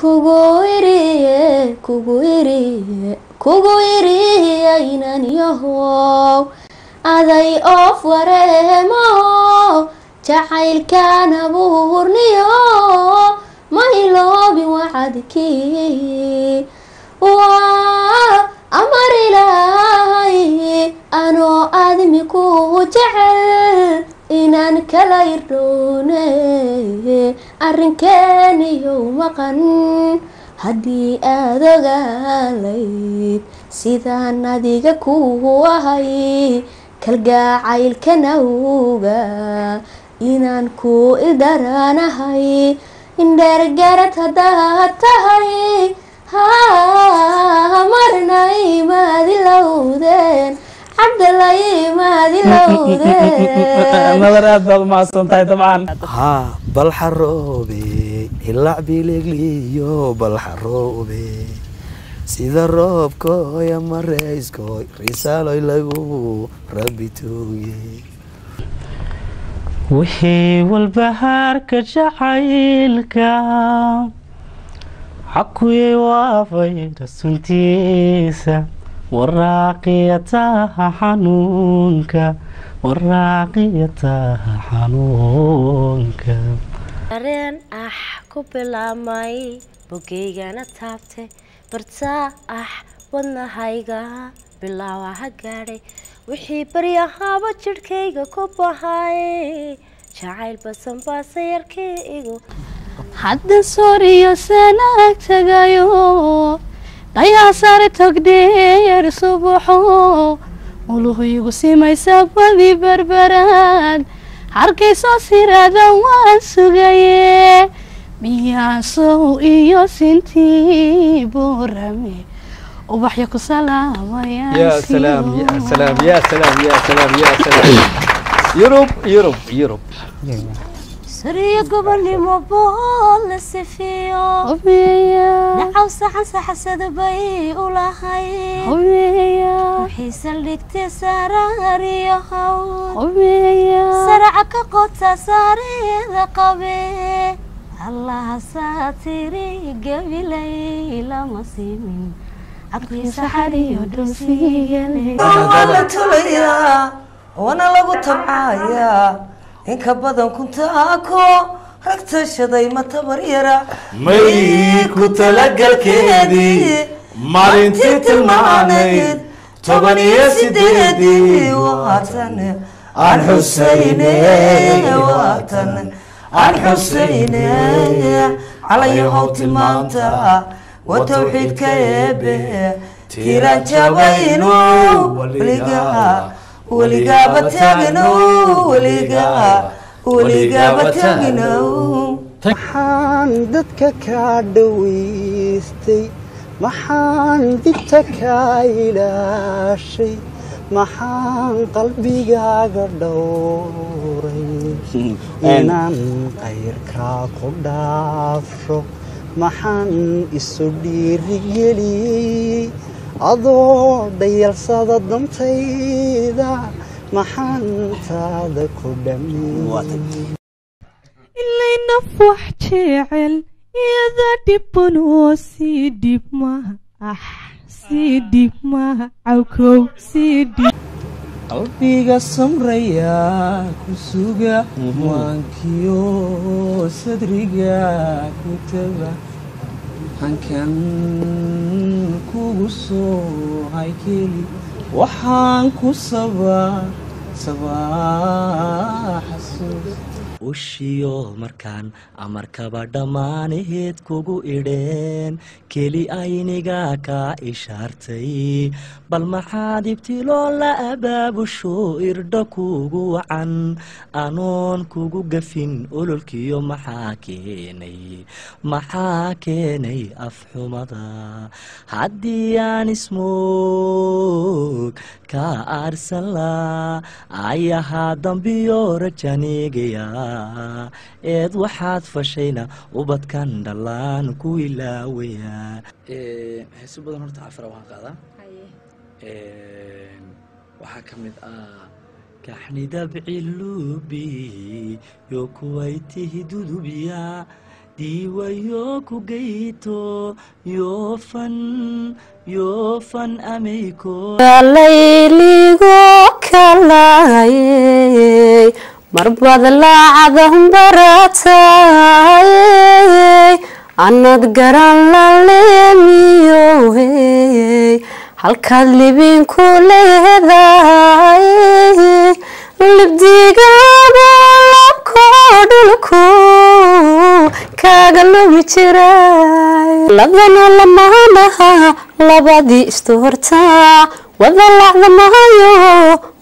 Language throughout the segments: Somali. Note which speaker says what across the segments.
Speaker 1: kugu iriye kugu iriye yahow aday oof wareemo jacaylkan abuurniyo ma iloobin wacadkii waa amar ilaahay anoo aadmi ku jecel inaan kala irdhoone arrinkeeniyow maqan haddii aad ogaalayd sidaan adiga ku ahay kalgacaylkan awga inaan ku ildaranahay indheergarad haddaad tahay ha marnay maadilowdeen
Speaker 2: nadar aad baad umahadsan tahay dabcan
Speaker 3: haa bal xaroobe ilac biligliyo bal xaroobe sida roobkooy ama reyskooy risaaloy lagu rabbi tuuge
Speaker 2: wixii walbahaarka jacaylka xakuyay waafayda suntiisa waraaqiyataha xanuunka waraaqiyataha xanuunka.
Speaker 4: Dareen ah ku bilaabmay bogeygana taabtay bartaa ah wadnahayga bilaawa ha gaadhay. Wixii baryahaaba jidhkayga ku bahay jacayl basanbaasa yarkii igu.
Speaker 1: Hadda sooriyo sanaag tagayo dayaa sare togdheer subaxo uluhuygu simaysa badi berberaan harkaysoo sirada waan sugaye miyaasow iyo sintii boorame ubaxya ku
Speaker 3: salaamayaanyurub yurub yurub
Speaker 4: suriyo gobonimo bool la sifiyo dhacaw saxan saxasada bay u lahay wiisal dhigtay saaraariyo hawl saraca ka qota saarida qabe allahasaa tiri gabilay lama simin cabkiisa xariyo dhulsiigale
Speaker 5: waa la tulayaa waana lagu tabcayaa inka badan kuntaako rag tashaday ma tabar yara.
Speaker 6: May ku talagalkeedii maalintii tilmaanayd toban iyo sideedii
Speaker 5: waatan aan xusayne waatan aan xusayne calayahow tilmaanta wa tawxiidka eebe tiiraan jabayno weligaa weligaaba weligaa weligaaba taagno
Speaker 7: maxaan dadka kaa dhawaystay maxaan dibta kaa ilaashay maxaan qalbigaaga dhowray inaan qayrkaa ku dhaafsho maxaan isu dhiirigeliyey adoo dhayalsada dantayda maxaan taada ku dhammeeyey
Speaker 8: ilayna wax jecel iyada dhiban oo sii dhib maha ah sii dhib maha cawkow sii dhib
Speaker 7: qalbiga samraya ku suga waankiyo sadriga ku taga hankan kugu soo haykeli waxaan ku sabaa sabaa xasuus
Speaker 9: ushiyo markaan amarkaba dhammaanaheed kugu idheen keli ayniga kaa ishaartay bal maxaad ibtiloo la abaabusho irdho kugu wacan anoon kugu gafin ololkiyo maxaa keenay maxaa keenay afxumada haddii aan ismoog kaa aarsan laa ayahaa dambiyo rajanigaya eed waxaad fashayna ubadkan dhallaan ku ilaawaya
Speaker 2: heeso badan horta cafra waan qaadaa. Waxaa ka mid ah
Speaker 9: kaxnida bicilubi yo kuwaytihi dudubiya diiwayo ku geyto yoofan yoofan ameyko
Speaker 10: layligo kalayey marbad laacadan baratayey anad garan laleemiyohey halkaad libinku leedahay libdigaaba labko dhulku kaaga lumi jiray. Ladana lamaanaha labadii wada lacda mahayo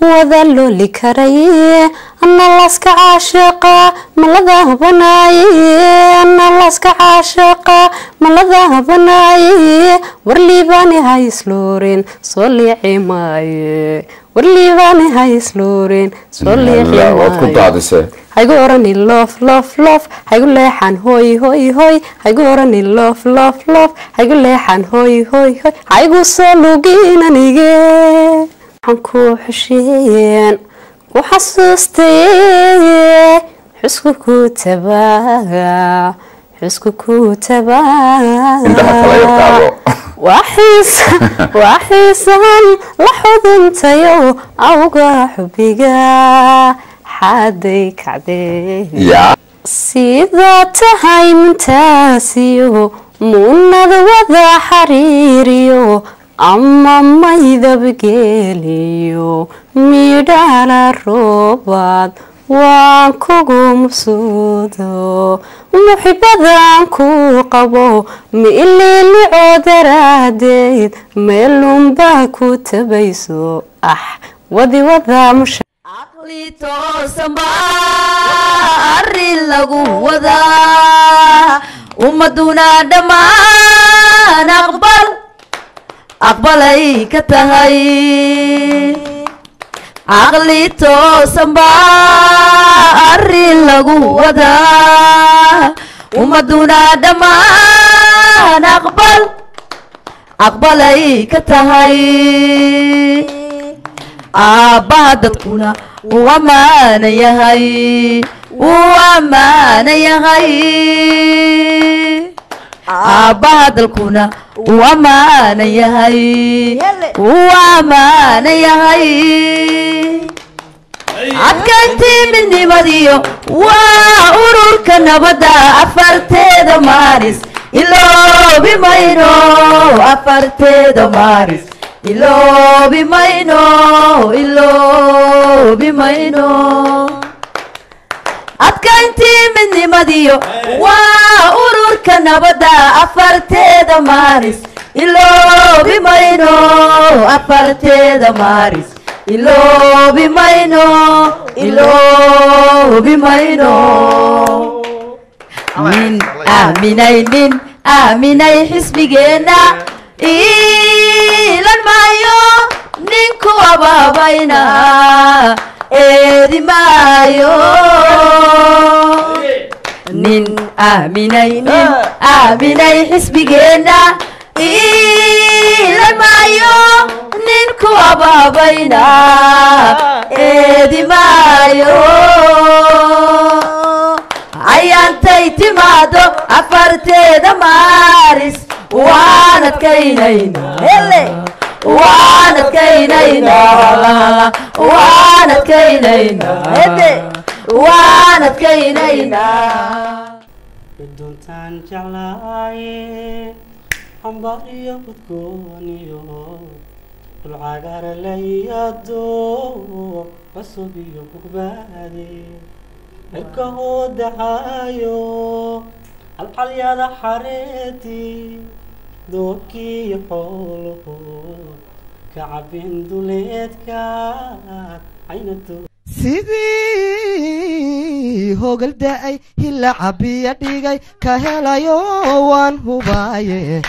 Speaker 10: wada looli karaye ana laska caashaqa malada banaaye ana laska malada banaaye warliibaani ha isloorin soo liici maaye warliibaani ha isloorin soo haygu orani loof loof loof. Haygu leexan hooy hooy hooy haygu orani loof loof loof. Haygu leexan hooy hooy hooy haygu soo lugin anige waxaan ku xusheen ku xasuustay xusku ku tabaaga xusku ku tabaaga waa xiisan la xuduntayo awga xubiga xaday kacdee
Speaker 11: yaa
Speaker 10: sidaa tahay mintaasiyo muunad wada xariiriyo ama maydabgeeliyo midhaala roobaad waan kugu mabsuudo muxibadan ku qabo miiliilico daraadeed meelunbaa ku tabayso. Ah wadi wada musha
Speaker 12: caqli toosan baa arrin lagu wadaa ummaduna dhammaan aqbal aqbalay ka tahay caqli toosan baa arrin lagu wadaa ummaduna dhammaan aqbal aqbalay ka tahay aabbaha dadkuna uu ammaana yahay uu ammaana yahay aabbaha dalkuna uu ammaana yahay uu ammaana yahay adkayntii midnimadiyo waa ururka nabadda afarteeda maaris iloobi mayno afarteeda maaris iloobi mayno iloobi mayno adkayntii midnimadiyo waa ururka nabadda afarteeda maaris iloobi mayno afarteeda maaris iloobi mayno iloobi mayno nin aaminay nin aaminay xisbigeenna iilan maayo ninku abaabayna eedi maayo nin aaminay nin aaminay xisbigeenna maayo ninku abaabayna eedi maayo ayaantay timaado afarteeda maaris waan adkaynaynaa hele waan adkaynaynaa waan adkaynaynaa waan adkaynaynaa
Speaker 13: duntaan jeclaaye cambar iyo gudgooniyo dulcagaar layado cusub iyo bugbaade cirka hoo dacaayo calcalyada xareeti doobkii iyo xooluhu ka cabin duleedka caynado
Speaker 14: sidii hogal da'ay hila cabiya dhigay ka helayo waan hubaaye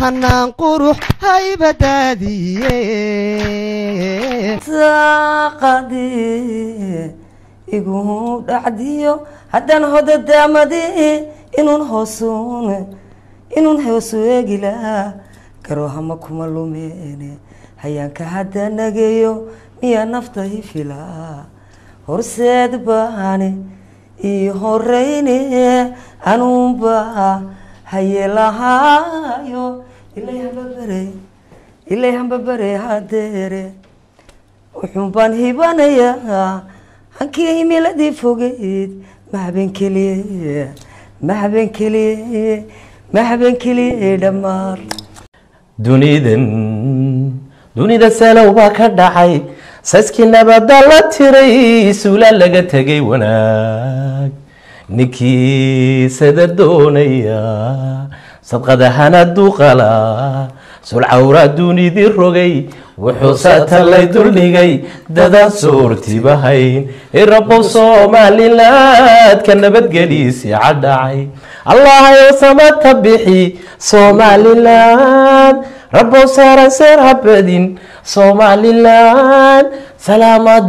Speaker 14: hanaan qurux haybadaadiye
Speaker 5: saaqadii igu dhacdiyo haddaan hoda daamadii inuun hoosuun inuun hoosu eegi lahaa garoohama kuma lumeene hayaanka hadda nageeyo miyaa nafta hifilaa horseed baane ii horeyne anuunba hayelahaayo ilay hambabare ilay hambabare hadeere wuxuun baan hibanayaa hankii himiladii fogeyd ma haben keliye ma haben keliye ma keliye dhammaan
Speaker 15: dunidan dunida salow baa ka dhacay. Saskii nabada la tiray suula laga tegay wanaag ninkii sada doonaya sadqadahana duqala sulcawraa dunidii rogay wuxuu satalay duldhigay dadaan soortibahayn irabow somalilaadka nabadgeliisi cadhacay allahayow samata bixi somalilan rabow saaran seer habadin somalilan salaamaad